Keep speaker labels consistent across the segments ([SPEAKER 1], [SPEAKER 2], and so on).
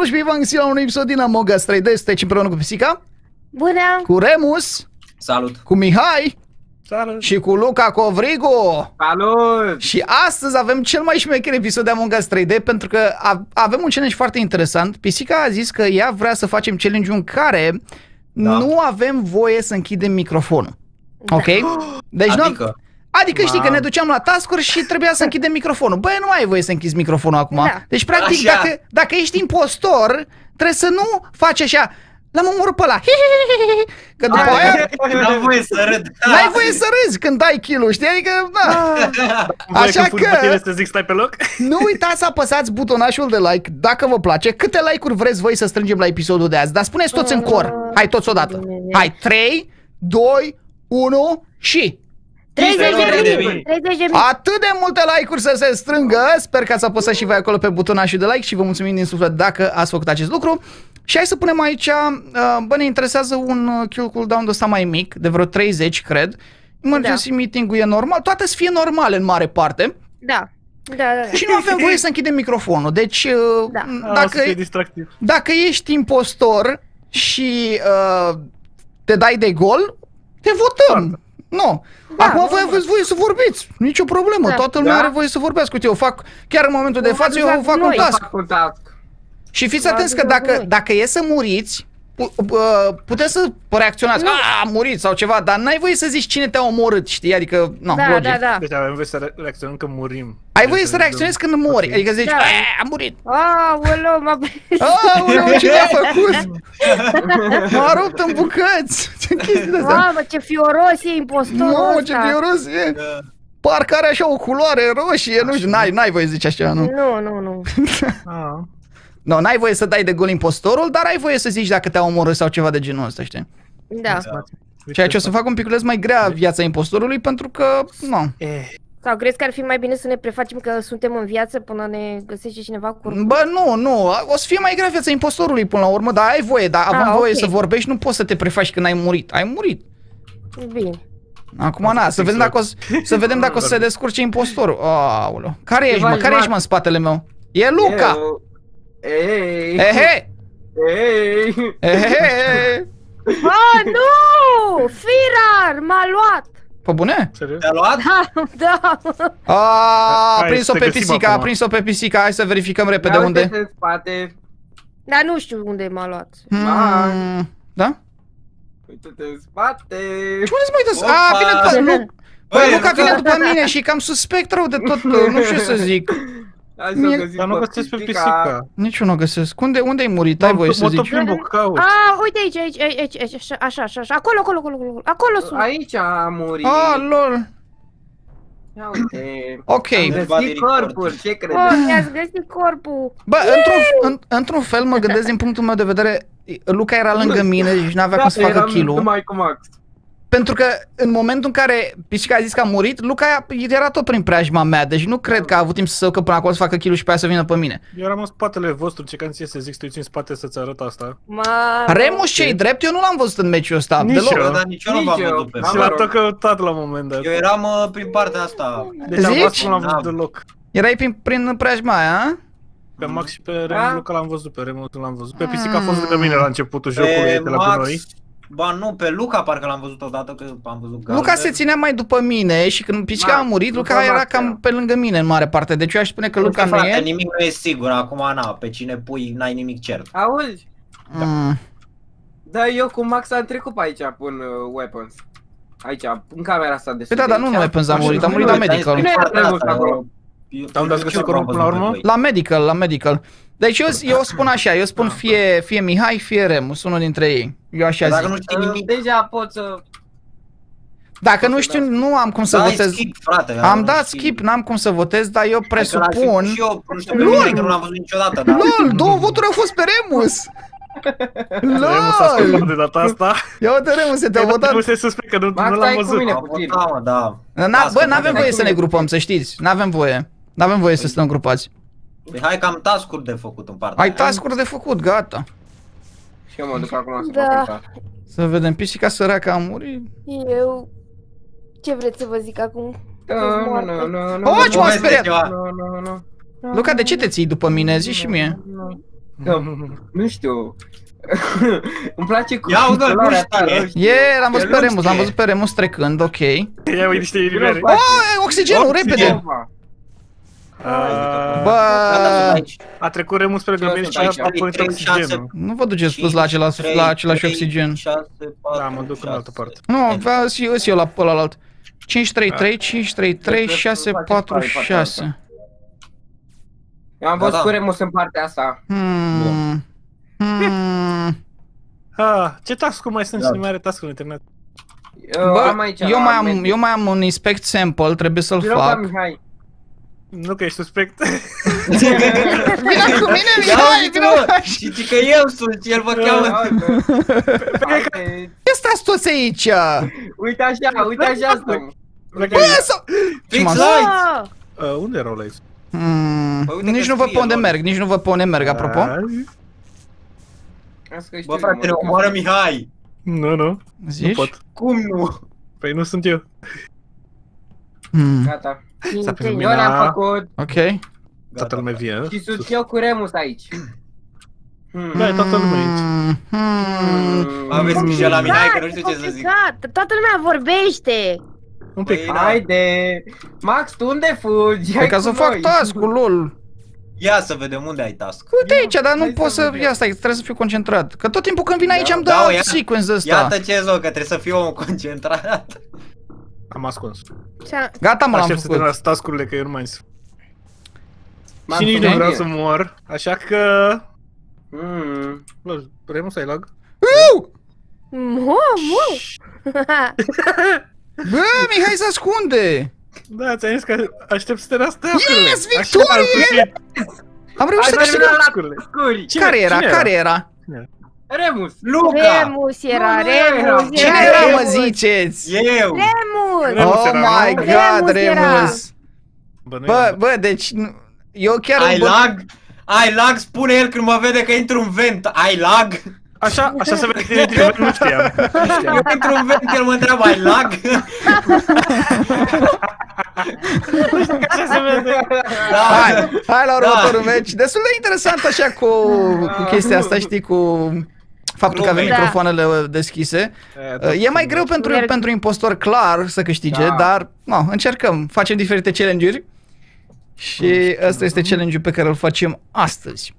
[SPEAKER 1] Salut și bine v-am găsit la un episod din Among Us 3D. Sunteți împreună cu Pisica,
[SPEAKER 2] Bună!
[SPEAKER 1] cu Remus,
[SPEAKER 3] Salut!
[SPEAKER 1] cu Mihai
[SPEAKER 4] Salut!
[SPEAKER 1] și cu Luca Covrigo.
[SPEAKER 4] Salut!
[SPEAKER 1] Și astăzi avem cel mai șmecher episod de Among Us 3D pentru că a- avem un challenge foarte interesant. Pisica a zis că ea vrea să facem challenge-ul în care
[SPEAKER 3] Da.
[SPEAKER 1] nu avem voie să închidem microfonul.
[SPEAKER 2] Da.
[SPEAKER 1] Ok? Deci nu,
[SPEAKER 3] Adică,
[SPEAKER 1] Adică știi că
[SPEAKER 4] Mamă.
[SPEAKER 1] ne duceam la task și trebuia să închidem microfonul. Băi, nu mai ai voie să închizi microfonul acum.
[SPEAKER 2] Da.
[SPEAKER 1] Deci, practic,
[SPEAKER 3] Așa.
[SPEAKER 1] dacă, dacă ești impostor, trebuie să nu faci așa. L-am omorât pe ăla. Că după aia
[SPEAKER 3] n-am voie să râd.
[SPEAKER 1] n-ai voie să râzi când dai kill știi? Adică, na.
[SPEAKER 4] Voie
[SPEAKER 1] Așa
[SPEAKER 4] când fug pe tine
[SPEAKER 1] că
[SPEAKER 4] să zic stai pe loc?
[SPEAKER 1] nu uitați să apăsați butonașul de like dacă vă place. Câte like-uri vreți voi să strângem la episodul de azi? Dar spuneți toți în cor. Hai toți odată. Hai, 3, 2, 1 și...
[SPEAKER 2] 30 de
[SPEAKER 3] 30 de
[SPEAKER 2] mii!
[SPEAKER 3] mii.
[SPEAKER 2] 30 de mii!
[SPEAKER 1] Atât de multe like-uri să se strângă. Sper că ați apăsat și voi acolo pe butonașul de like și vă mulțumim din suflet dacă ați făcut acest lucru. Și hai să punem aici, uh, bă, ne interesează un uh, kill cooldown de ăsta mai mic, de vreo 30, cred. Emergency da. meeting-ul e normal, toate să fie normale în mare parte.
[SPEAKER 2] Da. Da, da, da.
[SPEAKER 1] Și nu avem voie să închidem microfonul. Deci, uh,
[SPEAKER 2] Da.
[SPEAKER 4] Dacă...
[SPEAKER 1] dacă,
[SPEAKER 4] să fie distractiv.
[SPEAKER 1] dacă ești impostor și uh, te dai de gol, te votăm.
[SPEAKER 4] Foarte.
[SPEAKER 1] Nu.
[SPEAKER 2] Da,
[SPEAKER 1] Acum voi
[SPEAKER 2] normal.
[SPEAKER 1] aveți voie să vorbiți. Nicio problemă.
[SPEAKER 2] Da.
[SPEAKER 1] Toată lumea
[SPEAKER 3] Da.
[SPEAKER 1] are voie să vorbească. Uite, eu fac, chiar în momentul de
[SPEAKER 2] Nu
[SPEAKER 1] față, eu
[SPEAKER 2] aduceați
[SPEAKER 1] fac un
[SPEAKER 2] noi.
[SPEAKER 1] task.
[SPEAKER 5] fac un task.
[SPEAKER 1] Și fiți
[SPEAKER 2] Nu
[SPEAKER 1] atenți că
[SPEAKER 2] aduceați
[SPEAKER 1] dacă,
[SPEAKER 2] noi.
[SPEAKER 1] dacă e să muriți, pu- uh, puteți să reacționați.
[SPEAKER 2] Nu.
[SPEAKER 1] A, am murit sau ceva, dar n-ai voie să zici cine te-a omorât, știi? Adică, nu,
[SPEAKER 2] Da,
[SPEAKER 1] logic.
[SPEAKER 2] da, da.
[SPEAKER 4] Deci avem voie să re- reacționăm că murim.
[SPEAKER 1] Ai
[SPEAKER 4] Deci
[SPEAKER 1] voie să reacționezi când mori.
[SPEAKER 4] Ok.
[SPEAKER 1] Adică zici,
[SPEAKER 2] Da.
[SPEAKER 1] "A, am murit.
[SPEAKER 2] Aoleu, m-a
[SPEAKER 1] Aoleu, ce mi-a făcut? M-a rupt în bucăți. Ce chestii de astea?
[SPEAKER 2] Mamă, ce fioros e impostorul
[SPEAKER 1] Mamă, ce
[SPEAKER 2] ăsta.
[SPEAKER 1] vioros e. Parcă are așa o culoare roșie, nu știu, n-ai, n-ai voie să zici așa, nu?
[SPEAKER 2] Nu, nu, nu.
[SPEAKER 4] Ah.
[SPEAKER 1] Nu, n-ai voie să dai de gol impostorul, dar ai voie să zici dacă te-a omorât sau ceva de genul ăsta, știi?
[SPEAKER 2] Da.
[SPEAKER 1] Ceea ce o să fac un piculeț mai grea viața impostorului pentru că, nu.
[SPEAKER 4] Eh,
[SPEAKER 2] Sau crezi că ar fi mai bine să ne prefacem că suntem în viață până ne găsește cineva cu
[SPEAKER 1] Bă, nu, nu, o să fie mai grea viața impostorului până la urmă, dar ai voie, dar având
[SPEAKER 2] Ah,
[SPEAKER 1] voie
[SPEAKER 2] ok.
[SPEAKER 1] să vorbești, nu poți să te prefaci când ai murit. Ai murit.
[SPEAKER 2] Bine.
[SPEAKER 1] Acum, na, să vedem dacă o să, să, vedem dacă o să se descurce impostorul. Aoleu. Care ești, mă?
[SPEAKER 5] faci,
[SPEAKER 1] Care
[SPEAKER 5] mă?
[SPEAKER 1] ești, mă, în spatele meu? E Luca!
[SPEAKER 5] Eu- Ei!
[SPEAKER 1] Ehe!
[SPEAKER 5] Ei!
[SPEAKER 1] Ehe!
[SPEAKER 2] Ah, nu! Firar! M-a luat!
[SPEAKER 1] Pe bune?
[SPEAKER 4] serios?
[SPEAKER 3] Te-a luat?
[SPEAKER 2] Da, da.
[SPEAKER 1] A, a
[SPEAKER 4] Hai,
[SPEAKER 1] prins-o
[SPEAKER 4] să
[SPEAKER 1] pe
[SPEAKER 4] găsim
[SPEAKER 1] pisica, a
[SPEAKER 4] acum.
[SPEAKER 1] prins-o pe pisica, hai să verificăm repede
[SPEAKER 5] Ia
[SPEAKER 1] unde.
[SPEAKER 5] uite-te în spate.
[SPEAKER 2] Dar nu știu unde m-a luat.
[SPEAKER 1] Hmm, da?
[SPEAKER 5] Uite-te în spate.
[SPEAKER 1] Ce unde să mă uitați? A,
[SPEAKER 3] Opa!
[SPEAKER 1] vine după, Lu- Bă,
[SPEAKER 3] Băi,
[SPEAKER 1] Luca
[SPEAKER 3] Luca.
[SPEAKER 1] vine după mine și cam suspect rău de tot, nu știu ce să zic.
[SPEAKER 5] Hai
[SPEAKER 1] Mie-
[SPEAKER 5] să găsim
[SPEAKER 4] Dar nu găsesc pe pisica.
[SPEAKER 1] Nici eu nu o găsesc. Unde, unde ai murit? Ai voie să
[SPEAKER 4] Mă
[SPEAKER 1] zici.
[SPEAKER 4] tot plimb o caut.
[SPEAKER 2] Ah, uite aici, aici, aici, aici, așa, așa, așa, așa, acolo, acolo, acolo, acolo, acolo sunt.
[SPEAKER 5] Aici am murit.
[SPEAKER 1] Ah, lol.
[SPEAKER 5] Ia uite.
[SPEAKER 1] Ok.
[SPEAKER 5] Am
[SPEAKER 3] Undeva de
[SPEAKER 5] găsit
[SPEAKER 3] report.
[SPEAKER 5] corpul, ce
[SPEAKER 2] Oh,
[SPEAKER 5] credeți?
[SPEAKER 2] mi-ați găsit corpul.
[SPEAKER 1] Bă, într-un, în, într-un fel mă gândesc din punctul meu de vedere, Luca era lângă mine și n-avea cum să facă
[SPEAKER 5] eram
[SPEAKER 1] kill
[SPEAKER 5] numai cu Max.
[SPEAKER 1] Pentru că în momentul în care Pisica a zis că a murit, Luca era tot prin preajma mea, deci nu cred că a avut timp să se ducă până acolo să facă kill și pe aia să vină pe mine.
[SPEAKER 4] Eu eram în spatele vostru, ce can ție să zic, să te uiți în spate să-ți arăt asta.
[SPEAKER 2] Mamă.
[SPEAKER 1] Remus cei drept, eu nu l-am văzut în meciul ăsta,
[SPEAKER 4] Nici
[SPEAKER 1] deloc.
[SPEAKER 4] eu.
[SPEAKER 3] Bă, dar nici eu nu
[SPEAKER 5] Nici
[SPEAKER 3] v-am
[SPEAKER 5] eu.
[SPEAKER 3] văzut pe
[SPEAKER 5] Da,
[SPEAKER 4] Și
[SPEAKER 5] mă
[SPEAKER 4] l-a
[SPEAKER 5] rog.
[SPEAKER 4] tot căutat la un moment dat.
[SPEAKER 3] Eu eram uh, prin partea asta.
[SPEAKER 4] Deci am
[SPEAKER 1] Zici?
[SPEAKER 4] văzut nu l-am văzut
[SPEAKER 3] Da.
[SPEAKER 4] deloc.
[SPEAKER 1] Erai prin, prin preajma aia, a?
[SPEAKER 4] Pe Max și pe
[SPEAKER 5] Da.
[SPEAKER 4] Remus Luca l-am văzut, pe Remus nu l-am văzut. Pe Pisica a fost de pe mine la începutul jocului
[SPEAKER 3] Pe
[SPEAKER 4] de la cu noi.
[SPEAKER 3] Max, ba nu, pe Luca parcă l-am văzut odată, că am văzut galben.
[SPEAKER 1] Luca se ținea mai după mine și când Pisica
[SPEAKER 5] Ma,
[SPEAKER 1] a murit,
[SPEAKER 5] după
[SPEAKER 1] Luca era
[SPEAKER 5] Max,
[SPEAKER 1] cam
[SPEAKER 5] era.
[SPEAKER 1] pe lângă mine în mare parte. Deci eu aș spune că Luca nu
[SPEAKER 3] frate,
[SPEAKER 1] e.
[SPEAKER 3] nimic nu e sigur, acum na, pe cine pui n-ai nimic cert.
[SPEAKER 5] Auzi?
[SPEAKER 1] Mm.
[SPEAKER 5] Da, eu cu Max am trecut pe aici, pun uh, weapons. Aici, în camera asta de
[SPEAKER 1] Păi da, dar nu numai până a murit, a murit la medical.
[SPEAKER 5] Nu era Remus acolo.
[SPEAKER 4] Dar unde ați găsit corpul până la urmă?
[SPEAKER 1] La medical, la medical. Deci eu, eu spun așa, eu spun fie, fie Mihai, fie Remus, unul dintre ei. Eu așa
[SPEAKER 3] Dacă
[SPEAKER 1] zic.
[SPEAKER 3] nu știi
[SPEAKER 5] Uh,
[SPEAKER 3] nimic,
[SPEAKER 5] Deja pot să...
[SPEAKER 1] Dacă nu știu, nu am cum să
[SPEAKER 3] dai
[SPEAKER 1] votez.
[SPEAKER 3] skip, frate.
[SPEAKER 1] Am
[SPEAKER 3] nu
[SPEAKER 1] dat
[SPEAKER 3] știi.
[SPEAKER 1] skip, n-am cum să votez, dar eu
[SPEAKER 3] Adică l-aș fi
[SPEAKER 1] presupun...
[SPEAKER 3] pus Și eu, nu știu, pe
[SPEAKER 1] Lol.
[SPEAKER 3] mine, că nu l-am văzut niciodată, dar...
[SPEAKER 1] LOL, două voturi au fost pe Remus!
[SPEAKER 4] Remus a scăpat
[SPEAKER 1] LOL!
[SPEAKER 4] de data asta.
[SPEAKER 1] Ia uite Remus, te-a votat.
[SPEAKER 4] Nu se suspect că nu,
[SPEAKER 5] Max,
[SPEAKER 4] nu
[SPEAKER 5] stai
[SPEAKER 4] l-am
[SPEAKER 5] cu
[SPEAKER 4] văzut.
[SPEAKER 5] mine.
[SPEAKER 3] Am
[SPEAKER 5] puțin.
[SPEAKER 3] votat, mă, da.
[SPEAKER 1] Na,
[SPEAKER 3] Las
[SPEAKER 1] bă,
[SPEAKER 3] că
[SPEAKER 1] n-avem
[SPEAKER 3] putem.
[SPEAKER 1] voie să ne grupăm, să știți. N-avem voie. N-avem voie să stăm grupați.
[SPEAKER 3] Păi hai că am task-uri de făcut în partea
[SPEAKER 1] Ai
[SPEAKER 3] aia.
[SPEAKER 1] task-uri de făcut, gata.
[SPEAKER 5] Și eu mă duc acum să
[SPEAKER 2] Da.
[SPEAKER 5] fac un task.
[SPEAKER 1] Să vedem, pisica săracă a murit.
[SPEAKER 2] Eu... Ce vreți să vă zic acum?
[SPEAKER 5] Da, nu, nu, nu, nu,
[SPEAKER 1] Oh,
[SPEAKER 5] nu,
[SPEAKER 1] ce m-a
[SPEAKER 3] Poveste
[SPEAKER 1] speriat!
[SPEAKER 3] ceva.
[SPEAKER 5] nu, nu, nu.
[SPEAKER 1] Luca, de ce te ții după mine? Zi și mie.
[SPEAKER 5] Nu. Că, nu știu. Îmi place cu
[SPEAKER 3] Ia uite-l,
[SPEAKER 5] culoarea
[SPEAKER 3] nu
[SPEAKER 5] ta,
[SPEAKER 3] știe.
[SPEAKER 5] nu știu.
[SPEAKER 1] E, l-am văzut
[SPEAKER 3] El
[SPEAKER 1] pe
[SPEAKER 3] nu
[SPEAKER 1] Remus, l-am
[SPEAKER 3] știe.
[SPEAKER 1] văzut pe Remus trecând, ok.
[SPEAKER 4] Ia uite niște
[SPEAKER 5] Bine,
[SPEAKER 4] ilibere.
[SPEAKER 5] îmi place.
[SPEAKER 1] Oh, oxigenul,
[SPEAKER 4] Oxigen.
[SPEAKER 1] repede!
[SPEAKER 4] Uh,
[SPEAKER 1] Bă,
[SPEAKER 4] A trecut Remus pe lângă
[SPEAKER 5] Eu
[SPEAKER 4] mine
[SPEAKER 5] sunt
[SPEAKER 4] și a
[SPEAKER 5] aici.
[SPEAKER 4] a pornit
[SPEAKER 3] Trei,
[SPEAKER 4] oxigenul.
[SPEAKER 3] șase.
[SPEAKER 1] nu vă duceți sus la, același, la același oxigen.
[SPEAKER 3] 6, 4,
[SPEAKER 4] Da, mă duc în altă parte.
[SPEAKER 1] Nu, vreau să eu, eu la ălalt. 5, 3, 3, 5, 3, 3, 6, 4, 6.
[SPEAKER 5] Eu am
[SPEAKER 3] Da,
[SPEAKER 5] văzut
[SPEAKER 3] da.
[SPEAKER 5] cu Remus în partea asta.
[SPEAKER 1] Hmm. Hmm.
[SPEAKER 4] Ah, ce task mai sunt?
[SPEAKER 3] Da.
[SPEAKER 4] Cine mai are task în internet?
[SPEAKER 5] Eu
[SPEAKER 1] Bă,
[SPEAKER 5] am aici.
[SPEAKER 1] eu
[SPEAKER 5] la
[SPEAKER 1] mai am,
[SPEAKER 5] Med-
[SPEAKER 1] eu mai am un inspect sample, trebuie să-l
[SPEAKER 5] Vino ca
[SPEAKER 1] fac.
[SPEAKER 5] Mihai.
[SPEAKER 4] Nu că ești suspect.
[SPEAKER 1] Vino cu mine,
[SPEAKER 3] Ia
[SPEAKER 1] Mihai,
[SPEAKER 3] uite
[SPEAKER 1] vino
[SPEAKER 3] mă,
[SPEAKER 1] aici.
[SPEAKER 3] și zici că eu sunt, el vă cheamă.
[SPEAKER 5] Haide.
[SPEAKER 1] Ce stați toți aici?
[SPEAKER 5] Uite așa, uite așa stăm. Uite
[SPEAKER 1] Bă,
[SPEAKER 5] așa.
[SPEAKER 1] sau...
[SPEAKER 3] Fix
[SPEAKER 1] m-am-
[SPEAKER 3] lights!
[SPEAKER 2] Oh!
[SPEAKER 4] Uh, unde erau la
[SPEAKER 1] Hmm.
[SPEAKER 3] Bă, uite
[SPEAKER 1] Nici
[SPEAKER 3] că
[SPEAKER 1] nu văd
[SPEAKER 3] scrie
[SPEAKER 1] pe unde
[SPEAKER 3] lor.
[SPEAKER 1] merg, nici nu văd pe unde merg, apropo.
[SPEAKER 5] Las că
[SPEAKER 3] Bă,
[SPEAKER 5] știu,
[SPEAKER 3] frate, ne
[SPEAKER 5] mă.
[SPEAKER 3] omoară Mihai.
[SPEAKER 4] Nu, nu. Nu
[SPEAKER 1] Zici?
[SPEAKER 4] pot.
[SPEAKER 3] Cum nu?
[SPEAKER 4] Păi nu sunt eu.
[SPEAKER 1] Hmm.
[SPEAKER 5] Gata.
[SPEAKER 4] S-a pe
[SPEAKER 5] Eu
[SPEAKER 4] lumina.
[SPEAKER 5] le-am făcut
[SPEAKER 1] Ok.
[SPEAKER 4] Toată lumea vie.
[SPEAKER 5] și sunt eu cu Remus aici. Hmm.
[SPEAKER 4] Da, e toată lumea aici.
[SPEAKER 1] Hmm. Hmm.
[SPEAKER 3] Aveți grijă la Mihai, că nu știu ce să zic.
[SPEAKER 2] Complicat, toată lumea vorbește.
[SPEAKER 4] Un pic.
[SPEAKER 3] Păi, da.
[SPEAKER 5] Haide! Max, tu unde fugi?
[SPEAKER 1] Păi
[SPEAKER 5] Hai
[SPEAKER 1] ca
[SPEAKER 5] cu
[SPEAKER 1] să fac
[SPEAKER 5] noi.
[SPEAKER 1] task-ul, lol.
[SPEAKER 3] Ia să vedem unde ai task.
[SPEAKER 1] Uite aici, dar nu
[SPEAKER 5] Hai
[SPEAKER 1] pot
[SPEAKER 5] să
[SPEAKER 1] să...
[SPEAKER 5] vedem.
[SPEAKER 1] Ia stai, trebuie să fiu concentrat. Că tot timpul când vin aici
[SPEAKER 5] Da,
[SPEAKER 1] am
[SPEAKER 3] da,
[SPEAKER 1] dat
[SPEAKER 3] ia-
[SPEAKER 1] sequence ăsta.
[SPEAKER 3] Iată ce zo, că trebuie să fii om concentrat.
[SPEAKER 4] Am ascuns.
[SPEAKER 2] Ce-a-
[SPEAKER 1] Gata, mă, l-am
[SPEAKER 4] Aștept să
[SPEAKER 1] făcut.
[SPEAKER 4] terminați task-urile, că eu nu mai sunt.
[SPEAKER 5] M-am
[SPEAKER 4] Și nici nu
[SPEAKER 5] făcut
[SPEAKER 4] vreau
[SPEAKER 5] bine.
[SPEAKER 4] să mor, așa că...
[SPEAKER 5] Hmm.
[SPEAKER 4] Bă, Remus, ai lag?
[SPEAKER 2] Mo, mo.
[SPEAKER 1] Bă, Mihai se ascunde.
[SPEAKER 4] Da, ți-am zis că aștept să terminați task-urile.
[SPEAKER 1] Yes,
[SPEAKER 4] Așa,
[SPEAKER 1] victorie!
[SPEAKER 4] în sfârșit.
[SPEAKER 1] Am reușit să
[SPEAKER 5] Hai,
[SPEAKER 1] câștigăm.
[SPEAKER 5] terminat
[SPEAKER 4] Task-urile.
[SPEAKER 5] Scuri!
[SPEAKER 4] Cine-
[SPEAKER 1] Care era?
[SPEAKER 4] cine era?
[SPEAKER 1] Care era?
[SPEAKER 5] Remus!
[SPEAKER 3] Luca!
[SPEAKER 2] Remus era,
[SPEAKER 5] Nu, nu era.
[SPEAKER 2] Remus era.
[SPEAKER 1] Cine era, mă,
[SPEAKER 2] Remus.
[SPEAKER 1] ziceți?
[SPEAKER 3] Eu!
[SPEAKER 2] Remus.
[SPEAKER 4] Remus
[SPEAKER 1] Oh
[SPEAKER 4] era,
[SPEAKER 1] my
[SPEAKER 4] nu?
[SPEAKER 1] god,
[SPEAKER 2] Remus era.
[SPEAKER 1] Remus.
[SPEAKER 4] Bă, nu
[SPEAKER 1] Bă,
[SPEAKER 4] era.
[SPEAKER 1] bă, deci... nu- Eu chiar...
[SPEAKER 3] Ai
[SPEAKER 1] îmi bă-
[SPEAKER 3] lag? Ai lag? Spune el când mă vede că intru în vent. Ai lag?
[SPEAKER 4] Așa, așa se vede tine tine, nu știam. Nu știam.
[SPEAKER 3] Eu intru în vent, el mă întreabă, ai lag?
[SPEAKER 4] Așa se vede.
[SPEAKER 3] Da.
[SPEAKER 1] Hai, hai la următorul
[SPEAKER 3] Da.
[SPEAKER 1] meci. Destul de interesant așa cu, cu chestia asta, știi, cu faptul că avem
[SPEAKER 3] Glume.
[SPEAKER 1] microfoanele deschise.
[SPEAKER 4] Eh,
[SPEAKER 1] E mai greu pentru,
[SPEAKER 2] Merg.
[SPEAKER 1] pentru impostor clar să câștige,
[SPEAKER 5] Da.
[SPEAKER 1] dar no, încercăm, facem diferite challenge-uri și ăsta este challenge-ul pe care îl facem astăzi.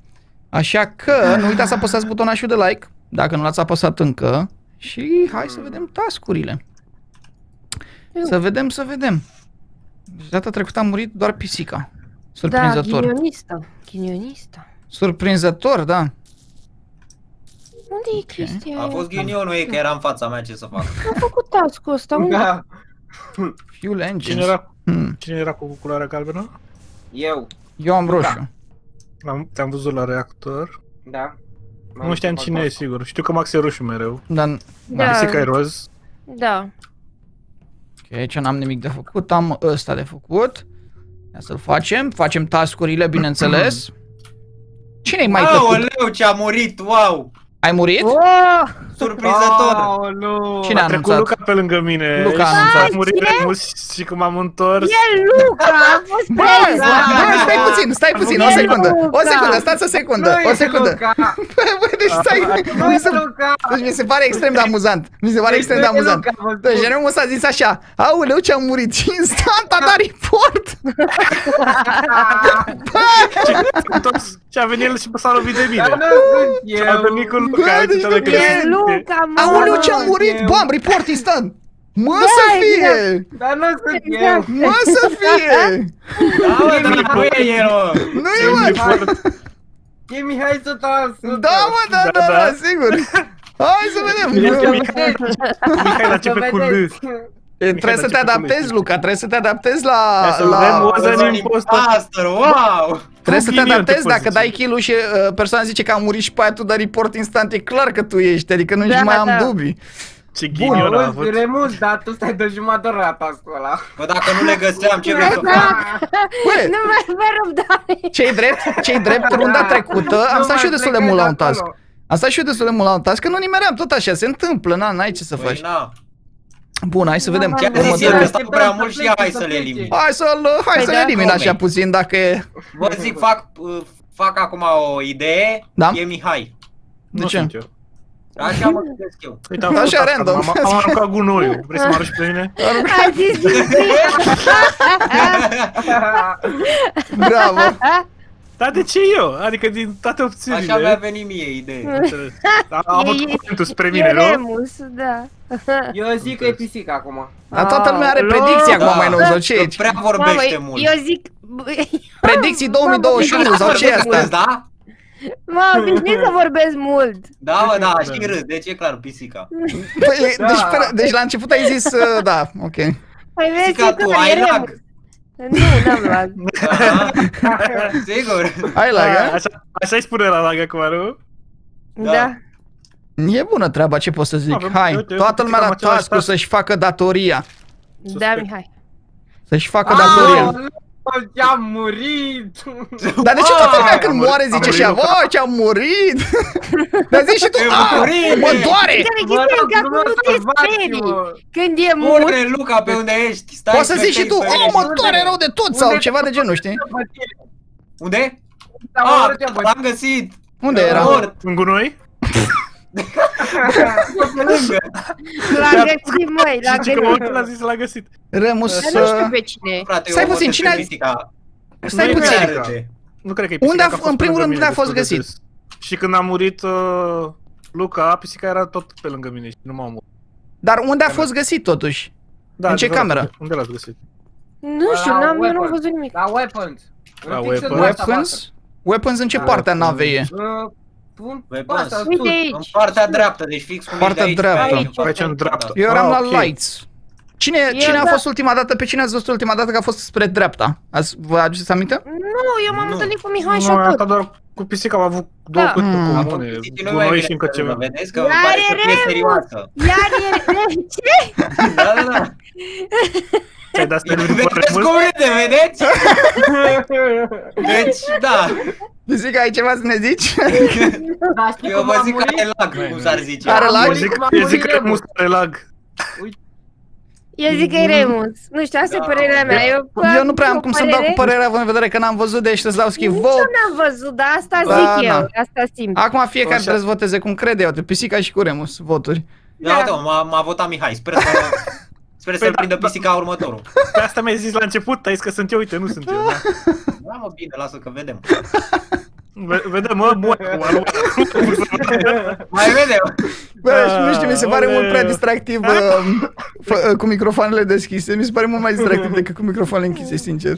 [SPEAKER 1] Așa că nu uitați să apăsați butonașul de like, dacă nu l-ați apăsat încă, și hai să vedem tascurile. Să vedem, să vedem. Deci data trecută a murit doar pisica.
[SPEAKER 2] Da,
[SPEAKER 1] Surprinzător.
[SPEAKER 2] ghinionista. Ghinionista.
[SPEAKER 1] Surprinzător, da.
[SPEAKER 2] Unde e chestia
[SPEAKER 3] A
[SPEAKER 2] aia?
[SPEAKER 3] fost ghinionul ei că era în fața mea, ce să fac?
[SPEAKER 2] Am făcut task-ul ăsta, unde?
[SPEAKER 5] Da.
[SPEAKER 1] Fuel engines.
[SPEAKER 4] Cine era,
[SPEAKER 1] Hmm.
[SPEAKER 4] cine era cu culoarea galbenă?
[SPEAKER 5] Eu.
[SPEAKER 1] Eu am roșu.
[SPEAKER 4] L-am, te-am văzut la reactor.
[SPEAKER 5] Da.
[SPEAKER 4] Nu știam cine e, sigur. Știu că Max e roșu mereu.
[SPEAKER 1] Dar
[SPEAKER 2] Da.
[SPEAKER 4] Pisica e roz.
[SPEAKER 2] Da.
[SPEAKER 1] ok, aici n-am nimic de făcut, am ăsta de făcut. Ia să-l facem, facem tascurile, bineînțeles. Cine-i mai plăcut?
[SPEAKER 3] Aoleu, ce a murit, wow!
[SPEAKER 1] Ai murit?
[SPEAKER 2] Oh!
[SPEAKER 3] Surprinzător!
[SPEAKER 5] Aoleu.
[SPEAKER 1] Cine a
[SPEAKER 4] A trecut
[SPEAKER 1] anunțat?
[SPEAKER 4] Luca pe lângă mine.
[SPEAKER 1] Luca a
[SPEAKER 4] și
[SPEAKER 1] anunțat.
[SPEAKER 4] A murit Remus și când m-am întors...
[SPEAKER 2] E Luca! A fost
[SPEAKER 1] Bă,
[SPEAKER 2] prins!
[SPEAKER 1] bă, stai puțin, stai puțin, o
[SPEAKER 2] E
[SPEAKER 1] secundă, o
[SPEAKER 2] Luca.
[SPEAKER 1] secundă, stați o secundă,
[SPEAKER 5] Nu
[SPEAKER 1] o
[SPEAKER 5] e
[SPEAKER 1] secundă.
[SPEAKER 5] Luca.
[SPEAKER 1] Bă, bă, deci stai,
[SPEAKER 5] Nu
[SPEAKER 1] mi
[SPEAKER 5] e
[SPEAKER 1] se,
[SPEAKER 5] Luca.
[SPEAKER 1] deci mi se pare extrem de amuzant, mi se pare extrem de
[SPEAKER 5] Nu e
[SPEAKER 1] amuzant.
[SPEAKER 5] Luca, vă
[SPEAKER 1] Deci
[SPEAKER 5] spun.
[SPEAKER 1] Remus a zis așa, auleu ce a murit și instant a dat report.
[SPEAKER 4] întors și a venit el și s-a lovit de mine.
[SPEAKER 5] Dar nu sunt
[SPEAKER 4] Și a
[SPEAKER 5] eu.
[SPEAKER 4] venit cu Luca,
[SPEAKER 1] Bă,
[SPEAKER 4] uite
[SPEAKER 1] deci
[SPEAKER 4] de
[SPEAKER 1] nu
[SPEAKER 4] că
[SPEAKER 2] E Luca, mă!
[SPEAKER 1] Auleu ce a
[SPEAKER 5] mă,
[SPEAKER 1] murit,
[SPEAKER 5] eu.
[SPEAKER 1] bam, report instant. Mă
[SPEAKER 2] Da,
[SPEAKER 1] să fie,
[SPEAKER 5] Dar nu sunt eu.
[SPEAKER 2] Exact.
[SPEAKER 1] mă să fie.
[SPEAKER 3] Da, mă, dar nu e el, mă!
[SPEAKER 1] Nu e mă.
[SPEAKER 5] E Mihai 100%.
[SPEAKER 1] Da, mă, da, da,
[SPEAKER 4] Da,
[SPEAKER 1] da,
[SPEAKER 4] da.
[SPEAKER 1] sigur. Hai să vedem.
[SPEAKER 4] Este
[SPEAKER 1] Bă,
[SPEAKER 4] Mihai, Mihai la începe cu L.
[SPEAKER 1] e, Trebuie să te
[SPEAKER 4] începe cu
[SPEAKER 1] adaptezi,
[SPEAKER 4] Luis.
[SPEAKER 1] Luca, trebuie să te adaptezi la...
[SPEAKER 4] Ia să
[SPEAKER 1] la...
[SPEAKER 4] vedem, o- Ăsta
[SPEAKER 3] Ăsta
[SPEAKER 4] e impostor.
[SPEAKER 3] impostor, wow!
[SPEAKER 1] Trebuie să te
[SPEAKER 4] ghinion te
[SPEAKER 1] adaptezi,
[SPEAKER 4] poți
[SPEAKER 1] dacă
[SPEAKER 4] zice.
[SPEAKER 1] dai kill și uh, persoana zice că a murit și pe aia tu dai report instant, e clar că tu ești, adică nu
[SPEAKER 2] Da,
[SPEAKER 1] nici mai am
[SPEAKER 2] da.
[SPEAKER 1] dubii.
[SPEAKER 4] Ce ghinion a avut.
[SPEAKER 5] Auzi, Remus, dar tu stai de jumătate de oră la task-ul ăla.
[SPEAKER 3] Bă, dacă nu le găseam, ce vrei să fac?
[SPEAKER 1] Bă,
[SPEAKER 2] Nu mai vă răbdare!
[SPEAKER 1] cei drept, cei drept, runda trecută, am
[SPEAKER 5] Nu
[SPEAKER 1] stat și eu
[SPEAKER 5] mai
[SPEAKER 1] destul de
[SPEAKER 5] plecați
[SPEAKER 1] mult la
[SPEAKER 5] de
[SPEAKER 1] un task.
[SPEAKER 5] acolo.
[SPEAKER 1] Am stat și eu destul de mult la un task, că nu nimeream, tot așa, se întâmplă, na, n-ai ce să
[SPEAKER 3] Păi,
[SPEAKER 1] faci.
[SPEAKER 3] Na.
[SPEAKER 1] Bun, hai să vedem.
[SPEAKER 3] Chiar
[SPEAKER 2] Următorul.
[SPEAKER 3] zis el că
[SPEAKER 1] Următorul.
[SPEAKER 3] stau prea mult și ia, hai să le elimin.
[SPEAKER 1] Hai să-l, hai
[SPEAKER 2] Păi
[SPEAKER 1] să-l
[SPEAKER 2] da.
[SPEAKER 1] elimin așa
[SPEAKER 3] Oameni.
[SPEAKER 1] puțin, dacă e...
[SPEAKER 3] Vă zic, fac, uh, fac acum o idee,
[SPEAKER 1] Da?
[SPEAKER 3] e Mihai.
[SPEAKER 1] De
[SPEAKER 4] Nu
[SPEAKER 1] ce?
[SPEAKER 4] sunt eu.
[SPEAKER 3] Așa mă gândesc eu.
[SPEAKER 4] Uite, am
[SPEAKER 1] Așa,
[SPEAKER 4] făcut asta,
[SPEAKER 1] random.
[SPEAKER 4] Am, am aruncat gunoiul. Vrei să mă arunci pe mine?
[SPEAKER 2] A zis
[SPEAKER 1] Bravo.
[SPEAKER 4] Dar de ce eu? Adică din toate opțiunile.
[SPEAKER 3] Așa mi-a venit mie idee.
[SPEAKER 4] Înțeles. Am am
[SPEAKER 2] E-
[SPEAKER 4] avut cuvântul spre
[SPEAKER 2] e
[SPEAKER 4] mine, nu?
[SPEAKER 2] Remus, da.
[SPEAKER 5] Eu zic că e pisica acum.
[SPEAKER 1] Dar toată lumea are
[SPEAKER 4] Ah,
[SPEAKER 1] predicții
[SPEAKER 4] da.
[SPEAKER 1] acum mai nou sau ce
[SPEAKER 3] Că
[SPEAKER 1] e?
[SPEAKER 3] prea vorbește
[SPEAKER 2] Mamă,
[SPEAKER 3] mult.
[SPEAKER 2] eu zic...
[SPEAKER 1] Predicții 2021 sau ce e asta?
[SPEAKER 3] Da?
[SPEAKER 2] Mă, obișnuit să vorbesc mult.
[SPEAKER 3] Da, mă, da, știi râs, deci e clar, pisica.
[SPEAKER 1] Păi,
[SPEAKER 5] Da.
[SPEAKER 1] deci, pe- deci la început ai zis, uh, da, ok.
[SPEAKER 2] Păi vezi,
[SPEAKER 3] Pisica
[SPEAKER 2] e
[SPEAKER 3] tu,
[SPEAKER 2] clar,
[SPEAKER 3] ai
[SPEAKER 2] e Remus.
[SPEAKER 3] lag?
[SPEAKER 2] Nu, n-am lag.
[SPEAKER 3] Aha. Sigur.
[SPEAKER 1] Ai la
[SPEAKER 4] Da, Așa, așa îi spune la lag acum, nu?
[SPEAKER 3] Da.
[SPEAKER 2] Da.
[SPEAKER 1] E bună treaba, ce pot să zic.
[SPEAKER 4] Avem-
[SPEAKER 1] Hai,
[SPEAKER 4] uite,
[SPEAKER 1] toată
[SPEAKER 4] eu
[SPEAKER 1] lumea
[SPEAKER 4] cred
[SPEAKER 1] la
[SPEAKER 4] că am același
[SPEAKER 1] task să-și facă datoria.
[SPEAKER 2] Da,
[SPEAKER 4] Suspect.
[SPEAKER 2] Mihai.
[SPEAKER 1] Să-și facă
[SPEAKER 5] Ah,
[SPEAKER 1] datoria.
[SPEAKER 5] Nu, am murit!
[SPEAKER 1] Dar de ce toată lumea când
[SPEAKER 4] am murit,
[SPEAKER 1] moare
[SPEAKER 4] am
[SPEAKER 1] zice
[SPEAKER 4] murit,
[SPEAKER 1] așa,
[SPEAKER 4] Luca.
[SPEAKER 1] bă, ce-am murit? Dar zici și tu,
[SPEAKER 3] E
[SPEAKER 1] a,
[SPEAKER 3] bucurie.
[SPEAKER 1] mă doare!
[SPEAKER 2] Care
[SPEAKER 5] Vă
[SPEAKER 2] chestia
[SPEAKER 5] rog,
[SPEAKER 2] că acum nu te sperii.
[SPEAKER 5] salvați-mă!
[SPEAKER 2] Când e mult,
[SPEAKER 3] Pune Luca pe unde ești. Stai
[SPEAKER 1] Poți să
[SPEAKER 3] că
[SPEAKER 1] zici și
[SPEAKER 3] te-ai
[SPEAKER 1] tu,
[SPEAKER 3] pe
[SPEAKER 1] o,
[SPEAKER 3] mine
[SPEAKER 1] mă
[SPEAKER 3] și-
[SPEAKER 1] doare rău de tot sau
[SPEAKER 5] Unde-
[SPEAKER 1] ceva de genul, știi?
[SPEAKER 3] Unde?
[SPEAKER 5] Am
[SPEAKER 3] Ah,
[SPEAKER 5] omorât eu, bă.
[SPEAKER 3] l-am găsit.
[SPEAKER 1] Unde era?
[SPEAKER 3] Mort.
[SPEAKER 4] În gunoi?
[SPEAKER 3] Pe lângă.
[SPEAKER 2] l-a găsit, măi, l-a
[SPEAKER 4] Și ce că mă uit, l-a
[SPEAKER 2] găsit.
[SPEAKER 4] zis, l-a găsit.
[SPEAKER 1] Remus,
[SPEAKER 2] Dar nu știu
[SPEAKER 1] uh,
[SPEAKER 2] pe cine.
[SPEAKER 3] Frate,
[SPEAKER 1] Stai
[SPEAKER 3] eu
[SPEAKER 1] puțin,
[SPEAKER 3] văd
[SPEAKER 1] cine a-
[SPEAKER 3] despre pisica.
[SPEAKER 1] stai
[SPEAKER 4] Nu e
[SPEAKER 1] puțin.
[SPEAKER 4] pisica.
[SPEAKER 3] Râde.
[SPEAKER 4] Nu cred că e
[SPEAKER 1] Unde
[SPEAKER 4] pisica,
[SPEAKER 1] a
[SPEAKER 4] că
[SPEAKER 1] f-
[SPEAKER 4] fost
[SPEAKER 1] în primul
[SPEAKER 4] pe
[SPEAKER 1] rând,
[SPEAKER 4] lângă
[SPEAKER 1] unde a
[SPEAKER 4] mine
[SPEAKER 1] fost
[SPEAKER 4] destul de
[SPEAKER 1] găsit?
[SPEAKER 4] des. Și când a murit uh, Luca, pisica era tot pe lângă mine și nu m-am omorât.
[SPEAKER 1] dar unde a fost găsit totuși?
[SPEAKER 4] Da,
[SPEAKER 1] În ce
[SPEAKER 4] adevărat,
[SPEAKER 1] cameră?
[SPEAKER 4] Unde l-ați găsit?
[SPEAKER 2] Nu știu,
[SPEAKER 5] La
[SPEAKER 2] n-am, eu nu am
[SPEAKER 5] weapon.
[SPEAKER 2] văzut nimic.
[SPEAKER 5] La weapons.
[SPEAKER 4] La
[SPEAKER 5] În fix în
[SPEAKER 4] weapons.
[SPEAKER 5] dreapta voastră.
[SPEAKER 1] Weapons? Weapons în ce
[SPEAKER 5] Da,
[SPEAKER 1] parte a
[SPEAKER 4] weapons.
[SPEAKER 1] navei e?
[SPEAKER 5] Uh, Pun
[SPEAKER 3] Weapons.
[SPEAKER 5] asta,
[SPEAKER 2] Uite
[SPEAKER 5] sus.
[SPEAKER 2] aici.
[SPEAKER 3] În partea dreaptă, deci fix cum
[SPEAKER 1] Partea
[SPEAKER 3] ești de aici,
[SPEAKER 1] dreaptă.
[SPEAKER 3] pe aici,
[SPEAKER 4] Aici în dreapta.
[SPEAKER 1] Eu eram
[SPEAKER 4] Ah,
[SPEAKER 1] la
[SPEAKER 4] ok.
[SPEAKER 1] lights. Cine,
[SPEAKER 2] Eu
[SPEAKER 1] cine a
[SPEAKER 2] da.
[SPEAKER 1] fost ultima dată? Pe cine ați văzut ultima dată că a fost spre dreapta? Ați, vă aduceți aminte?
[SPEAKER 2] Nu, eu m-am
[SPEAKER 3] Nu.
[SPEAKER 2] întâlnit cu Mihai și
[SPEAKER 4] Nu,
[SPEAKER 2] atât.
[SPEAKER 4] asta doar cu pisica am avut două
[SPEAKER 2] Da.
[SPEAKER 4] câte
[SPEAKER 1] Mm.
[SPEAKER 4] comune,
[SPEAKER 3] Deci nu mai
[SPEAKER 4] gunoi
[SPEAKER 3] vine
[SPEAKER 4] și încă
[SPEAKER 3] să
[SPEAKER 4] ceva.
[SPEAKER 3] Vedeți că
[SPEAKER 2] Dar
[SPEAKER 3] îmi pare
[SPEAKER 2] e
[SPEAKER 3] să fie
[SPEAKER 2] Remus.
[SPEAKER 3] serioasă.
[SPEAKER 2] Iar e... Ce?
[SPEAKER 3] Da, da, da.
[SPEAKER 4] Ți-ai dat să
[SPEAKER 3] Vedeți cum râde, vedeți? Deci, da.
[SPEAKER 1] Zic că ai ceva să ne zici?
[SPEAKER 5] Da, știi
[SPEAKER 3] Eu
[SPEAKER 5] cum
[SPEAKER 3] vă
[SPEAKER 5] am
[SPEAKER 3] zic că
[SPEAKER 5] murit?
[SPEAKER 3] are lag, cum s-ar zice.
[SPEAKER 1] Are lag?
[SPEAKER 4] Eu
[SPEAKER 5] murit
[SPEAKER 4] zic,
[SPEAKER 5] cum a
[SPEAKER 4] eu zic
[SPEAKER 5] murit
[SPEAKER 4] că e
[SPEAKER 5] Remus.
[SPEAKER 4] muscare lag.
[SPEAKER 2] Eu zic că e Remus. Nu știu, asta e
[SPEAKER 3] Da.
[SPEAKER 2] părerea mea. Eu,
[SPEAKER 1] Eu nu prea am
[SPEAKER 2] o
[SPEAKER 1] cum să-mi dau cu
[SPEAKER 2] părere.
[SPEAKER 1] părerea având în vedere că n-am văzut, deci să-ți dau schimb
[SPEAKER 2] Nici
[SPEAKER 1] vot.
[SPEAKER 2] eu n-am văzut, dar asta
[SPEAKER 1] Da,
[SPEAKER 2] zic eu.
[SPEAKER 1] na.
[SPEAKER 2] Asta simt.
[SPEAKER 1] Acum fiecare
[SPEAKER 4] Așa.
[SPEAKER 1] trebuie să voteze cum crede, uite, pisica și cu Remus, voturi.
[SPEAKER 3] Da, uite, mă, m-a, m-a votat Mihai. Sper să... Sper să-l
[SPEAKER 4] da,
[SPEAKER 3] prindă
[SPEAKER 4] da.
[SPEAKER 3] pisica următorul.
[SPEAKER 4] Pe asta mi-ai zis la început, ai zis că sunt eu, uite, nu sunt eu. Da.
[SPEAKER 3] Da, mă, bine, lasă că vedem.
[SPEAKER 4] Ve- Vedem, mă, mă, cu alu-
[SPEAKER 3] Mai vedem.
[SPEAKER 1] Bă, și nu știu, mi se pare
[SPEAKER 4] Aoleu.
[SPEAKER 1] mult prea distractiv uh, fă- uh, cu microfoanele deschise. Mi se pare mult mai distractiv decât cu microfoanele închise, sincer.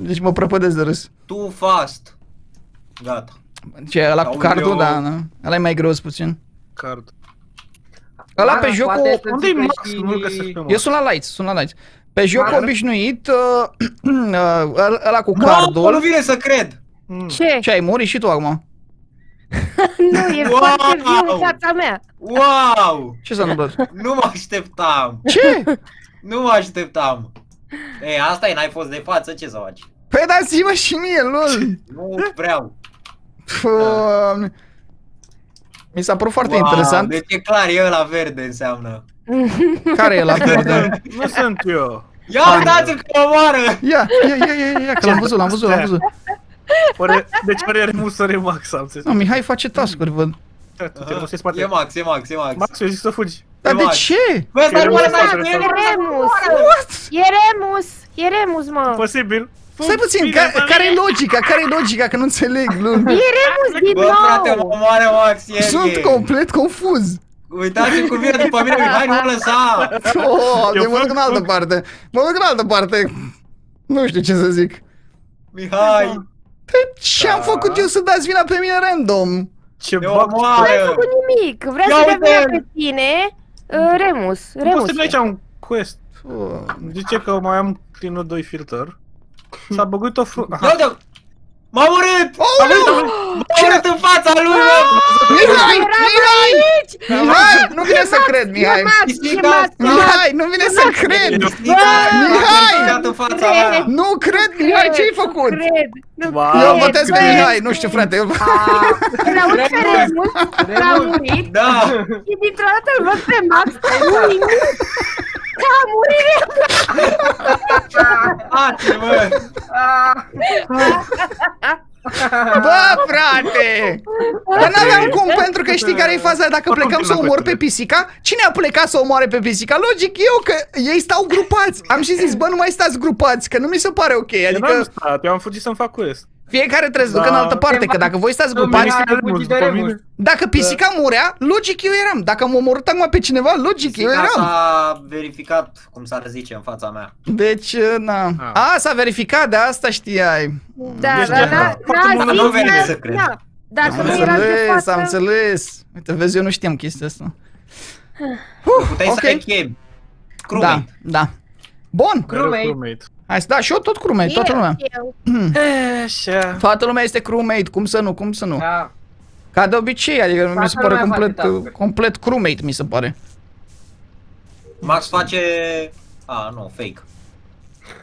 [SPEAKER 1] Deci mă prăpădesc de râs.
[SPEAKER 3] Too fast. Gata.
[SPEAKER 1] Ce, ăla cu
[SPEAKER 3] Aoleu.
[SPEAKER 1] cardul, da, da. Ăla e mai gros puțin.
[SPEAKER 4] Card.
[SPEAKER 1] Ăla
[SPEAKER 5] Da,
[SPEAKER 1] pe jocul...
[SPEAKER 5] poate să
[SPEAKER 4] Unde-i
[SPEAKER 5] zică
[SPEAKER 4] Max?
[SPEAKER 5] și-
[SPEAKER 4] Nu-l găsesc pe
[SPEAKER 1] Eu
[SPEAKER 4] Max.
[SPEAKER 1] sunt la lights, sunt la lights. Pe jocul
[SPEAKER 5] Mare?
[SPEAKER 1] obișnuit, uh, uh, ăla cu
[SPEAKER 3] Mamă, nu
[SPEAKER 1] cardul...
[SPEAKER 3] vine să cred.
[SPEAKER 4] Mm.
[SPEAKER 2] Ce?
[SPEAKER 1] Ce, ai murit și tu acum?
[SPEAKER 2] Nu, e
[SPEAKER 3] Wow!
[SPEAKER 2] foarte viu în fața mea.
[SPEAKER 3] Wow!
[SPEAKER 1] Ce s-a întâmplat?
[SPEAKER 3] Nu mă așteptam.
[SPEAKER 1] Ce?
[SPEAKER 3] Nu mă așteptam. Ei, asta e, n-ai fost de față, ce să faci?
[SPEAKER 1] Păi dați-mă și mie, lol!
[SPEAKER 3] Nu vreau.
[SPEAKER 1] Doamne. Mi s-a părut foarte
[SPEAKER 3] Wow,
[SPEAKER 1] interesant.
[SPEAKER 3] Deci e clar, e ăla verde înseamnă.
[SPEAKER 1] Care e la verde?
[SPEAKER 4] Nu sunt eu.
[SPEAKER 3] Ia uitați-l că mă omoară!
[SPEAKER 1] Ia, ia, ia, ia, ia, că l-am văzut, l-am văzut, l-am văzut.
[SPEAKER 4] Ori, deci ori e Remus, ori e Max, am înțeles.
[SPEAKER 1] Nu, Mihai face task-uri, văd.
[SPEAKER 4] Tu te Remus, e spate.
[SPEAKER 3] E Max, e Max, e Max.
[SPEAKER 4] Max, eu zic să fugi.
[SPEAKER 1] Dar de
[SPEAKER 3] Max.
[SPEAKER 1] ce?
[SPEAKER 3] Bă, ăsta
[SPEAKER 4] E
[SPEAKER 3] nu
[SPEAKER 4] Remus,
[SPEAKER 3] are
[SPEAKER 4] ăsta
[SPEAKER 3] mai
[SPEAKER 4] e
[SPEAKER 2] E Remus. E Remus. E Remus, mă.
[SPEAKER 4] Posibil.
[SPEAKER 1] Stai puțin,
[SPEAKER 4] Bine,
[SPEAKER 1] ca,
[SPEAKER 4] bine.
[SPEAKER 1] care e logica? Care e logica? Că nu înțeleg, lol.
[SPEAKER 2] E Remus din
[SPEAKER 3] Bă, frate, mă
[SPEAKER 2] nou.
[SPEAKER 3] omoară Max, e
[SPEAKER 1] Sunt complet confuz.
[SPEAKER 3] Uitați cum vine după mine, Mihai, nu mă lăsa!
[SPEAKER 1] Oh,
[SPEAKER 4] Eu
[SPEAKER 1] de mă duc
[SPEAKER 4] fac-
[SPEAKER 1] în altă parte. Mă duc în altă parte. Nu știu ce să zic.
[SPEAKER 3] Mihai,
[SPEAKER 1] Ce am
[SPEAKER 3] Da.
[SPEAKER 1] făcut eu să dați vina pe mine random?
[SPEAKER 4] Ce
[SPEAKER 3] ne
[SPEAKER 4] bug.
[SPEAKER 2] Nu ai
[SPEAKER 3] omoară!
[SPEAKER 2] făcut nimic. Vrea
[SPEAKER 3] Ia
[SPEAKER 2] să te
[SPEAKER 3] uite-l.
[SPEAKER 2] vrea pe tine. Uh, Remus.
[SPEAKER 4] Nu
[SPEAKER 2] Remus.
[SPEAKER 4] poți să aici un quest.
[SPEAKER 1] Oh.
[SPEAKER 4] Zice că mai am Clean 2 filter. S-a băgut o fru...
[SPEAKER 3] Ia
[SPEAKER 4] Aha.
[SPEAKER 3] uite M-a murit!
[SPEAKER 1] Oh, nu!
[SPEAKER 3] M-a murit în fața lui, mă!
[SPEAKER 1] Mihai! Mihai!
[SPEAKER 2] Aici.
[SPEAKER 1] Mihai! Nu vine să cred, Mihai!
[SPEAKER 2] E Max, e Max.
[SPEAKER 1] Mihai, nu vine să cred! Mihai!
[SPEAKER 3] Mihai! în fața mea!
[SPEAKER 1] Nu cred, Mihai, ce-ai făcut?
[SPEAKER 2] Cred. Nu
[SPEAKER 4] Wow.
[SPEAKER 1] Eu
[SPEAKER 2] cred,
[SPEAKER 1] votez pe
[SPEAKER 2] bă.
[SPEAKER 1] Mihai, nu știu, frate. eu-
[SPEAKER 2] Îl aud pe Remus, că a murit
[SPEAKER 3] Da!
[SPEAKER 2] și dintr-o dată îl văd pe Max, nu nimic. Că a murit Remus.
[SPEAKER 3] Ați, mă!
[SPEAKER 5] Ah,
[SPEAKER 1] Bă, frate! Dar n-aveam cum, pentru că știi care e faza? Dacă
[SPEAKER 4] Oricum
[SPEAKER 1] plecăm să
[SPEAKER 4] terminăm
[SPEAKER 1] omor pe
[SPEAKER 4] questele.
[SPEAKER 1] pisica, cine a plecat să omoare pe pisica? Logic, eu, că ei stau grupați. Am și zis, bă, nu mai stați grupați, că nu mi se pare ok.
[SPEAKER 4] Eu n-am
[SPEAKER 1] Adică
[SPEAKER 4] stat, eu am fugit să-mi fac quest.
[SPEAKER 1] Fiecare trebuie să ducă în
[SPEAKER 4] Da.
[SPEAKER 1] altă parte, că dacă voi stați
[SPEAKER 5] Domnule,
[SPEAKER 1] grupați,
[SPEAKER 5] Are
[SPEAKER 4] Remus,
[SPEAKER 5] fugit de
[SPEAKER 4] după
[SPEAKER 5] Remus.
[SPEAKER 4] mine.
[SPEAKER 1] dacă pisica murea, logic eu eram. Dacă am omorât acum pe cineva, logic eu
[SPEAKER 3] Pisica
[SPEAKER 1] eram.
[SPEAKER 3] s-a verificat, cum s-ar zice, în fața mea.
[SPEAKER 1] Deci, na.
[SPEAKER 4] Ah.
[SPEAKER 1] A, s-a verificat, de asta știai.
[SPEAKER 2] Da,
[SPEAKER 4] Deci,
[SPEAKER 2] da,
[SPEAKER 4] da,
[SPEAKER 2] da,
[SPEAKER 4] foarte
[SPEAKER 2] da,
[SPEAKER 4] mult
[SPEAKER 2] zi,
[SPEAKER 3] nu vede
[SPEAKER 2] da,
[SPEAKER 3] să cred.
[SPEAKER 2] da. Dacă
[SPEAKER 1] Am
[SPEAKER 2] nu era de
[SPEAKER 1] înțeles,
[SPEAKER 2] față,
[SPEAKER 1] am înțeles. Uite, vezi, eu nu știam chestia asta.
[SPEAKER 3] Puteai
[SPEAKER 1] ok.
[SPEAKER 3] să ai chemi.
[SPEAKER 1] Da,
[SPEAKER 3] Crewmate.
[SPEAKER 1] da. Bun,
[SPEAKER 4] Mereu
[SPEAKER 5] Crewmate.
[SPEAKER 4] Crewmate.
[SPEAKER 1] hai să da, și eu tot crewmate, toată lumea.
[SPEAKER 2] eu.
[SPEAKER 4] E, Așa.
[SPEAKER 1] Toată lumea este crewmate, cum să nu, cum să nu.
[SPEAKER 5] Da.
[SPEAKER 1] Ca de obicei, adică mi se
[SPEAKER 5] Toată
[SPEAKER 1] pare
[SPEAKER 5] lumea
[SPEAKER 1] complet,
[SPEAKER 5] face task-uri.
[SPEAKER 1] complet crewmate, mi se pare.
[SPEAKER 3] Max face... A, nu, fake.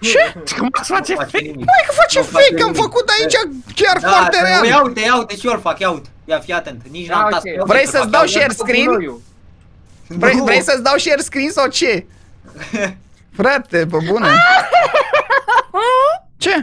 [SPEAKER 1] Ce?
[SPEAKER 4] Cum ați face
[SPEAKER 3] Nu face
[SPEAKER 4] fake?
[SPEAKER 3] nimic.
[SPEAKER 1] Hai că face
[SPEAKER 3] Nu face
[SPEAKER 1] fake, am
[SPEAKER 3] nimic.
[SPEAKER 1] făcut aici chiar
[SPEAKER 3] Da,
[SPEAKER 1] foarte
[SPEAKER 3] ia
[SPEAKER 1] real.
[SPEAKER 3] uite, ia uite, și eu îl fac, ia uite. Ia, fii atent, nici
[SPEAKER 5] Da,
[SPEAKER 3] n-am
[SPEAKER 5] ok.
[SPEAKER 3] task. Eu
[SPEAKER 1] Vrei
[SPEAKER 3] să
[SPEAKER 1] să-ți
[SPEAKER 3] fac,
[SPEAKER 1] dau
[SPEAKER 3] ia
[SPEAKER 1] share
[SPEAKER 3] uite.
[SPEAKER 1] screen?
[SPEAKER 5] Gunoiul.
[SPEAKER 1] Vrei,
[SPEAKER 3] Nu.
[SPEAKER 1] vrei să-ți dau share screen sau ce? Frate, pe bune. Ce?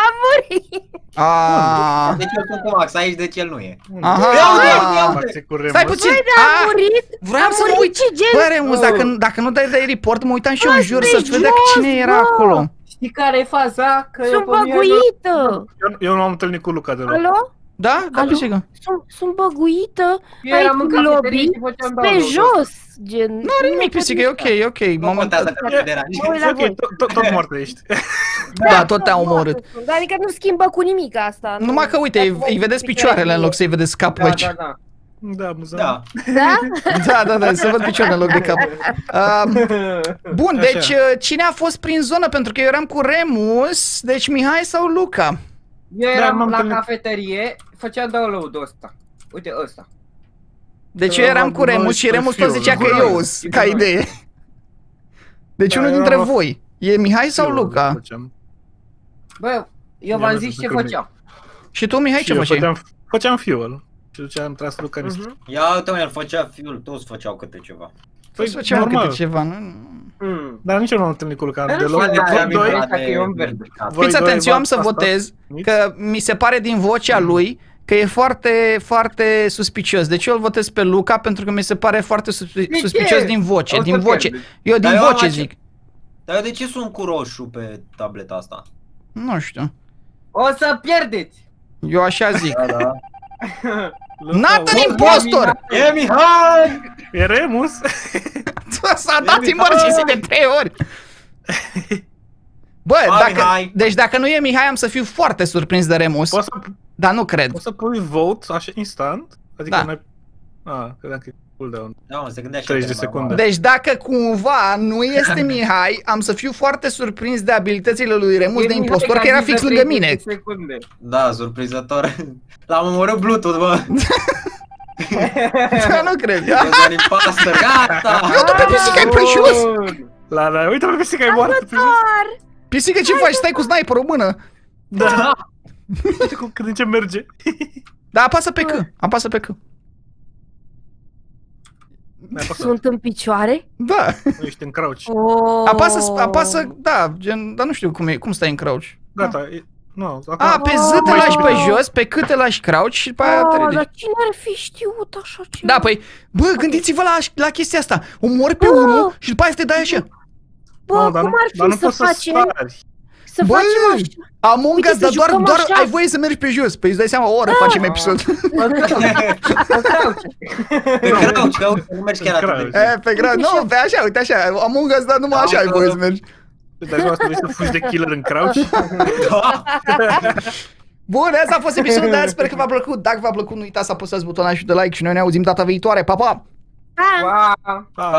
[SPEAKER 2] Am murit!
[SPEAKER 1] A,
[SPEAKER 3] Deci eu sunt cu Max aici, deci el nu e.
[SPEAKER 1] aha.
[SPEAKER 3] Ia uite, ia uite.
[SPEAKER 4] Faxe cu Remus.
[SPEAKER 1] Stai puțin.
[SPEAKER 2] Băi, dar am
[SPEAKER 1] A,
[SPEAKER 2] murit!
[SPEAKER 1] Vreau
[SPEAKER 2] am
[SPEAKER 1] să mă
[SPEAKER 2] murit
[SPEAKER 1] uit.
[SPEAKER 2] ce gen?
[SPEAKER 1] Bă, Remus, dacă,
[SPEAKER 5] Oh.
[SPEAKER 1] dacă nu dai de report, mă uitam și eu în
[SPEAKER 2] Bă,
[SPEAKER 1] jur
[SPEAKER 2] de
[SPEAKER 1] să vedea
[SPEAKER 2] jos,
[SPEAKER 1] cine era
[SPEAKER 2] bă.
[SPEAKER 1] acolo.
[SPEAKER 5] Știi care e faza? Că
[SPEAKER 2] Sunt
[SPEAKER 5] eu pe mine nu-
[SPEAKER 2] băguită!
[SPEAKER 4] Eu, eu nu am întâlnit cu Luca deloc.
[SPEAKER 2] Alo?
[SPEAKER 1] Da? Da,
[SPEAKER 2] Alo?
[SPEAKER 1] pisică.
[SPEAKER 2] Sunt, sunt băguită
[SPEAKER 5] Eu eram în
[SPEAKER 2] aici în
[SPEAKER 5] cafeterie
[SPEAKER 2] lobby,
[SPEAKER 5] și făceam
[SPEAKER 2] pe
[SPEAKER 5] download.
[SPEAKER 2] jos, gen...
[SPEAKER 1] Nu are nimic, pisică, e ok, e ok.
[SPEAKER 3] Nu
[SPEAKER 1] Moment...
[SPEAKER 3] contează că te deranji.
[SPEAKER 2] Mă uit
[SPEAKER 4] E
[SPEAKER 2] la
[SPEAKER 4] ok,
[SPEAKER 2] voi.
[SPEAKER 4] tot, tot, tot moarte ești.
[SPEAKER 1] Da, tot te-a omorât.
[SPEAKER 2] Adică nu schimbă cu nimic asta. nu-
[SPEAKER 1] Numai că, uite,
[SPEAKER 2] Dacă
[SPEAKER 1] îi,
[SPEAKER 2] voi
[SPEAKER 1] îi vedeți
[SPEAKER 2] ziceți
[SPEAKER 1] picioarele
[SPEAKER 2] că-
[SPEAKER 1] în loc să-i vedeți capul
[SPEAKER 5] Da,
[SPEAKER 1] aici.
[SPEAKER 5] da, da.
[SPEAKER 4] Da, amuzant.
[SPEAKER 3] Da.
[SPEAKER 2] Da?
[SPEAKER 1] Da, da, da, să văd picioarele în loc de cap. Uh, bun,
[SPEAKER 4] Așa.
[SPEAKER 1] deci uh, cine a fost prin zonă? Pentru că eu eram cu Remus, deci Mihai sau Luca?
[SPEAKER 5] Eu
[SPEAKER 4] Da,
[SPEAKER 5] eram
[SPEAKER 4] m-am
[SPEAKER 5] la
[SPEAKER 4] întâlnit.
[SPEAKER 5] cafeterie, făceam download-ul ăsta. Uite ăsta.
[SPEAKER 1] Deci
[SPEAKER 4] Da,
[SPEAKER 1] eu eram
[SPEAKER 4] da,
[SPEAKER 1] cu
[SPEAKER 4] noi
[SPEAKER 1] Remus și
[SPEAKER 4] pe
[SPEAKER 1] Remus tot
[SPEAKER 4] fiul,
[SPEAKER 1] zicea că
[SPEAKER 4] da.
[SPEAKER 1] eu sunt, ca
[SPEAKER 5] Da.
[SPEAKER 1] idee. Deci
[SPEAKER 4] Da,
[SPEAKER 1] unul
[SPEAKER 4] eu
[SPEAKER 1] dintre
[SPEAKER 4] am-
[SPEAKER 1] voi. E Mihai sau
[SPEAKER 4] Eu
[SPEAKER 1] Luca?
[SPEAKER 4] făceam.
[SPEAKER 5] Bă, eu
[SPEAKER 4] Eu
[SPEAKER 5] v-am
[SPEAKER 4] nu
[SPEAKER 5] zis
[SPEAKER 4] știu
[SPEAKER 5] ce
[SPEAKER 4] că mi-
[SPEAKER 5] făceam.
[SPEAKER 1] Și tu, Mihai,
[SPEAKER 4] Și
[SPEAKER 1] ce
[SPEAKER 4] eu
[SPEAKER 1] făceai?
[SPEAKER 4] Făceam, făceam fuel. Și după aceea am tras Luca în
[SPEAKER 5] Mhm.
[SPEAKER 3] Ia uite, mă, el făcea fiul, toți făceau câte ceva.
[SPEAKER 1] Păi făceam
[SPEAKER 4] normal.
[SPEAKER 1] câte ceva, nu?
[SPEAKER 5] Mm.
[SPEAKER 4] Dar nici eu nu am întâlnit cu Luca
[SPEAKER 5] Dar nu
[SPEAKER 4] deloc.
[SPEAKER 5] știu,
[SPEAKER 4] Voi
[SPEAKER 5] da, am
[SPEAKER 4] doi,
[SPEAKER 5] impresia că e om verde.
[SPEAKER 4] voi
[SPEAKER 1] Fiți
[SPEAKER 4] doi
[SPEAKER 1] atenți, eu am
[SPEAKER 4] v-ați
[SPEAKER 1] să
[SPEAKER 4] asta?
[SPEAKER 1] votez
[SPEAKER 4] Nici?
[SPEAKER 1] că mi se pare din vocea lui că e foarte, foarte suspicios. Deci eu îl votez pe Luca pentru că mi se pare foarte suspi-
[SPEAKER 5] De
[SPEAKER 1] suspicios
[SPEAKER 5] ce?
[SPEAKER 1] din voce,
[SPEAKER 5] O să
[SPEAKER 1] din voce.
[SPEAKER 5] pierde.
[SPEAKER 1] Eu din
[SPEAKER 3] Dar eu am
[SPEAKER 1] voce
[SPEAKER 3] ace-
[SPEAKER 1] zic.
[SPEAKER 3] Dar eu de ce sunt cu roșu pe tableta asta?
[SPEAKER 1] Nu știu.
[SPEAKER 5] O să pierdeți!
[SPEAKER 1] Eu așa zic.
[SPEAKER 3] Da, da.
[SPEAKER 4] Luca,
[SPEAKER 1] Nathan
[SPEAKER 4] o-
[SPEAKER 1] impostor!
[SPEAKER 3] E Mihai!
[SPEAKER 4] E Remus?
[SPEAKER 1] S-a dat
[SPEAKER 3] E
[SPEAKER 1] emergency
[SPEAKER 3] Mihai!
[SPEAKER 1] de trei ori. Bă,
[SPEAKER 3] Hai,
[SPEAKER 1] dacă,
[SPEAKER 3] Mihai!
[SPEAKER 1] deci dacă nu e Mihai, am să fiu foarte surprins de Remus,
[SPEAKER 4] Poți să,
[SPEAKER 1] dar nu cred.
[SPEAKER 4] poți să pui vote așa instant? Adică
[SPEAKER 1] Da.
[SPEAKER 4] n-ai... Ah, credeam că e cooldown.
[SPEAKER 3] Da, mă, se gândea și
[SPEAKER 4] 30 de
[SPEAKER 3] el,
[SPEAKER 4] secunde.
[SPEAKER 1] Deci dacă cumva nu este Mihai, am să fiu foarte surprins de abilitățile lui Remus
[SPEAKER 5] E
[SPEAKER 1] de
[SPEAKER 5] Mihai
[SPEAKER 1] impostor, că
[SPEAKER 5] care
[SPEAKER 1] era
[SPEAKER 5] zis de
[SPEAKER 1] fix lângă
[SPEAKER 5] 30
[SPEAKER 1] mine.
[SPEAKER 5] de secunde.
[SPEAKER 3] Da, surprinzător. L-am omorât Bluetooth, bă.
[SPEAKER 1] Da, nu cred.
[SPEAKER 3] E un impostor, gata!
[SPEAKER 1] Eu după pisica e pe jos.
[SPEAKER 5] Bun.
[SPEAKER 4] La, la, uite pe pisica e moartă pe jos.
[SPEAKER 1] Pisică, ce faci? Stai cu sniper în mână.
[SPEAKER 4] Da. Uite cum când ce merge.
[SPEAKER 1] Da, apasă pe C. Apasă pe C.
[SPEAKER 4] Mi-a apăsat.
[SPEAKER 2] Sunt în picioare?
[SPEAKER 1] Da.
[SPEAKER 4] Nu ești în crouch.
[SPEAKER 2] Oh.
[SPEAKER 1] Apasă, apasă, da, gen, dar nu știu cum e, cum stai în crouch.
[SPEAKER 4] Gata. e- Nu, acum...
[SPEAKER 1] A, pe Z te
[SPEAKER 4] Mai
[SPEAKER 1] lași pe
[SPEAKER 4] știu.
[SPEAKER 1] jos, pe C te lași crouch și după aia te
[SPEAKER 2] Oh,
[SPEAKER 1] ridici.
[SPEAKER 2] dar cine ar fi știut așa ceva?
[SPEAKER 1] Da, păi, bă, gândiți-vă la, la chestia asta. Omori pe
[SPEAKER 2] Bă.
[SPEAKER 1] unul și după aia să te dai așa.
[SPEAKER 2] Bă,
[SPEAKER 4] Nu, dar
[SPEAKER 2] cum
[SPEAKER 4] nu-
[SPEAKER 2] ar
[SPEAKER 4] dar nu
[SPEAKER 2] fi să
[SPEAKER 4] poți să
[SPEAKER 2] facem?
[SPEAKER 4] sari.
[SPEAKER 2] Să
[SPEAKER 1] Bă,
[SPEAKER 2] facem așa.
[SPEAKER 1] Among
[SPEAKER 2] Uite,
[SPEAKER 1] Us,
[SPEAKER 2] să
[SPEAKER 1] dar doar,
[SPEAKER 2] jucăm
[SPEAKER 1] doar
[SPEAKER 2] așa.
[SPEAKER 1] ai voie să mergi pe jos. Păi îți dai seama, o oră facem episod.
[SPEAKER 5] Mă crouch.
[SPEAKER 3] Pe crouch, că uite, nu mergi chiar atât de
[SPEAKER 4] Crouch.
[SPEAKER 1] E, pe grad, nu, pe așa, uite așa. Among Us, dar numai așa ai voie să mergi.
[SPEAKER 4] Dar nu asta vrei să fugi de killer în crouch?
[SPEAKER 3] Da.
[SPEAKER 1] Bun, asta a fost episodul de azi, sper că v-a plăcut. Dacă v-a plăcut, nu uitați să apăsați butonul și de like și noi ne auzim data viitoare. Pa, pa!
[SPEAKER 2] Pa!
[SPEAKER 5] Wow.